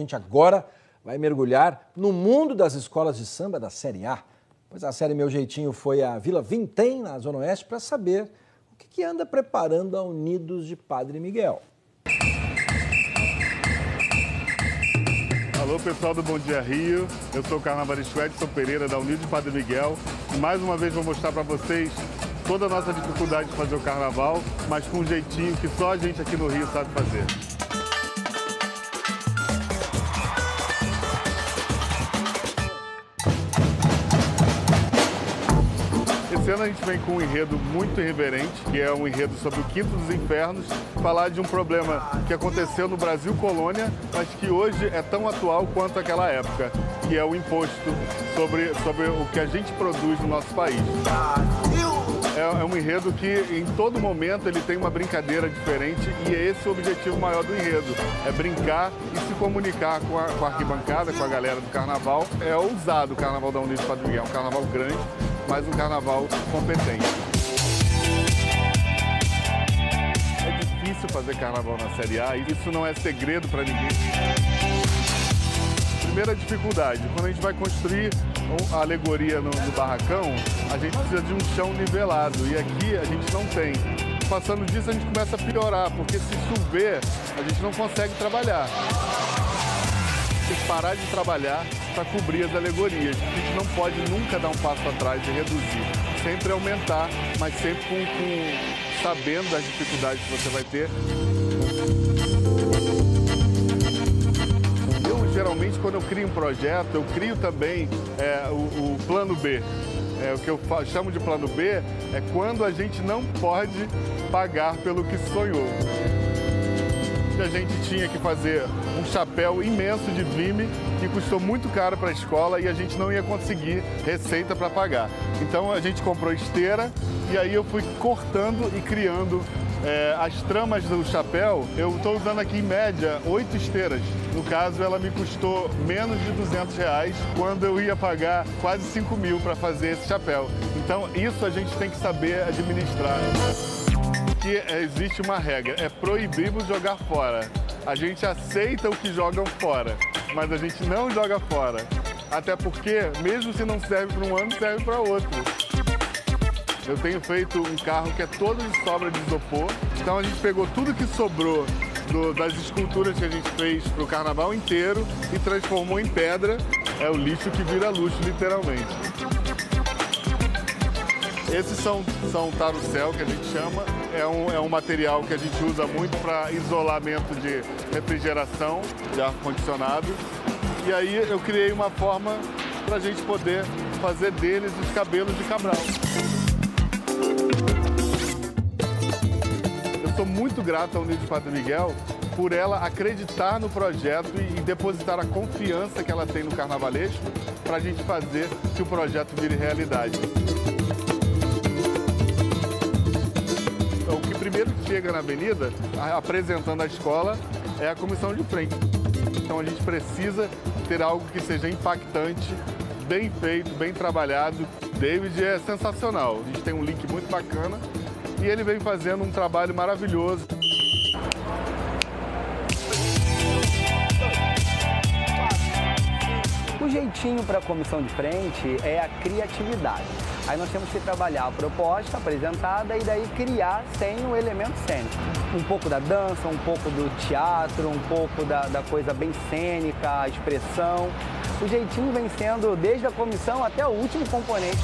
gente agora vai mergulhar no mundo das escolas de samba da Série A. Pois a série Meu Jeitinho foi à Vila Vintém, na Zona Oeste, para saber o que, que anda preparando a Unidos de Padre Miguel. Alô, pessoal do Bom Dia Rio. Eu sou o carnavalesco Edson Pereira, da Unidos de Padre Miguel. E mais uma vez vou mostrar para vocês toda a nossa dificuldade de fazer o carnaval, mas com um jeitinho que só a gente aqui no Rio sabe fazer. Esse a gente vem com um enredo muito irreverente, que é um enredo sobre o Quinto dos Infernos, falar de um problema que aconteceu no Brasil colônia, mas que hoje é tão atual quanto aquela época, que é o imposto sobre, sobre o que a gente produz no nosso país. É, é, um enredo que em todo momento ele tem uma brincadeira diferente e é esse o objetivo maior do enredo, é brincar e se comunicar com a, com a arquibancada, com a galera do carnaval. É ousado o Carnaval da Unidos Padre Miguel, é um carnaval grande, mas um carnaval competente. É difícil fazer carnaval na Série A e isso não é segredo para ninguém. Primeira dificuldade, quando a gente vai construir a alegoria no, no barracão, a gente precisa de um chão nivelado e aqui a gente não tem. Passando disso a gente começa a piorar, porque se chover a gente não consegue trabalhar. Parar de trabalhar para cobrir as alegorias. A gente não pode nunca dar um passo atrás e reduzir. Sempre aumentar, mas sempre com, com sabendo das dificuldades que você vai ter. Eu, geralmente, quando eu crio um projeto, eu crio também é, o, o plano B. É, o que eu chamo de plano B é quando a gente não pode pagar pelo que sonhou a gente tinha que fazer um chapéu imenso de Vime que custou muito caro para a escola e a gente não ia conseguir receita para pagar. Então a gente comprou esteira e aí eu fui cortando e criando é, as tramas do chapéu. Eu estou usando aqui em média oito esteiras. No caso, ela me custou menos de 200 reais quando eu ia pagar quase 5 mil para fazer esse chapéu. Então isso a gente tem que saber administrar que existe uma regra, é proibido jogar fora. A gente aceita o que jogam fora, mas a gente não joga fora. Até porque, mesmo se não serve para um ano, serve para outro. Eu tenho feito um carro que é todo de sobra de isopor. Então a gente pegou tudo que sobrou do, das esculturas que a gente fez para o carnaval inteiro e transformou em pedra. É o lixo que vira luxo, literalmente. Esses são, são tarucel, que a gente chama. É um, é um material que a gente usa muito para isolamento de refrigeração, de ar-condicionado. E aí eu criei uma forma para a gente poder fazer deles os cabelos de Cabral. Eu sou muito grato ao Unido de Padre Miguel por ela acreditar no projeto e depositar a confiança que ela tem no carnavalesco para a gente fazer que o projeto vire realidade. Primeiro que chega na avenida, apresentando a escola, é a comissão de frente. Então a gente precisa ter algo que seja impactante, bem feito, bem trabalhado. David é sensacional. A gente tem um link muito bacana e ele vem fazendo um trabalho maravilhoso. O jeitinho para a comissão de frente é a criatividade. Aí nós temos que trabalhar a proposta apresentada e daí criar sem o elemento cênico. Um pouco da dança, um pouco do teatro, um pouco da, da coisa bem cênica, a expressão. O jeitinho vem sendo desde a comissão até o último componente.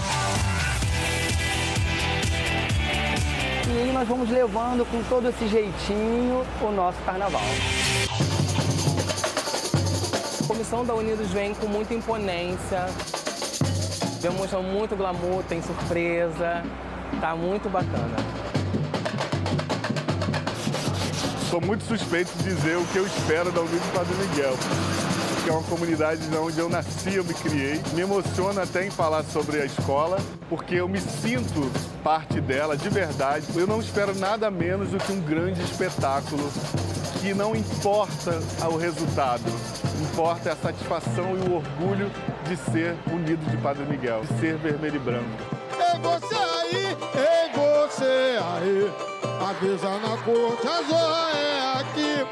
E aí nós vamos levando com todo esse jeitinho o nosso carnaval. A comissão da Unidos vem com muita imponência, Demonstra muito glamour, tem surpresa, tá muito bacana. Sou muito suspeito de dizer o que eu espero da Unido Padre Miguel que é uma comunidade onde eu nasci, eu me criei. Me emociona até em falar sobre a escola, porque eu me sinto parte dela de verdade. Eu não espero nada menos do que um grande espetáculo que não importa o resultado, importa a satisfação e o orgulho de ser unido de Padre Miguel, de ser vermelho e branco. É você aí, é você aí. avisa na corte, a zorra é aqui.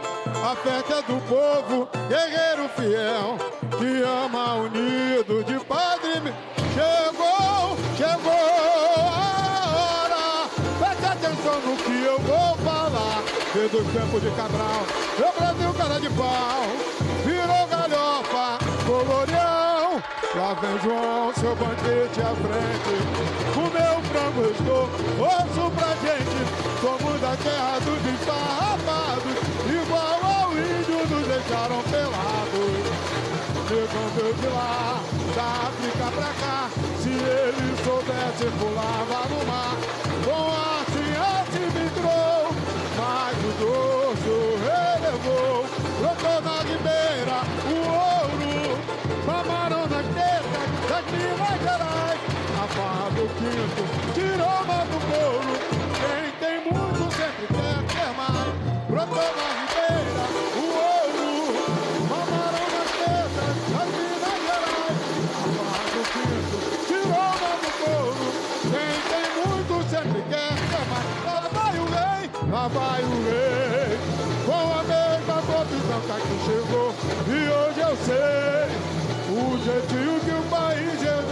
A festa é do povo, guerreiro fiel, que ama unido de padre. Chegou, chegou a hora. Preste atenção no que eu vou falar. Desde o tempo de Cabral, meu Brasil cara de pau, virou galhofa, colorião. Lá vem João, seu banquete à frente. O meu frango estou, osso pra gente. Somos da terra dos esfarrapados, igual ao índio nos deixaram pelados. Negão veio de lá, da África pra cá. Se ele soubesse, pulava quinto tirou mais do couro. Quem tem muito sempre quer ter mais. Brotou na ribeira o ouro, mamaram na teta das Minas Gerais. A farra do quinto tirou mais do couro. Quem tem muito sempre quer ter mais. Lá vai o rei, lá vai o rei. Com a mesma confusão que aqui chegou. E hoje eu sei o jeitinho que o país herdou.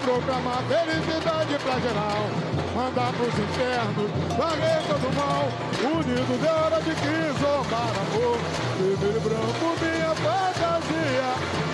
Proclamar felicidade pra geral. Mandar pros infernos, varrer todo mal. Unidos é hora de que zombar amor. Vermelho branco, minha fantasia.